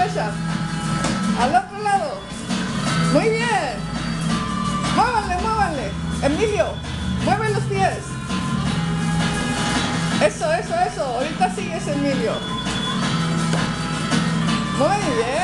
Al otro lado. Muy bien. Muévanle, muévanle. Emilio, mueve los pies. Eso, eso, eso. Ahorita sigues, Emilio. Muy bien.